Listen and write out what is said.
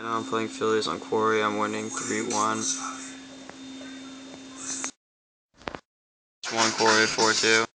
And I'm playing Phillies on Quarry. I'm winning 3-1. One Quarry, 4-2.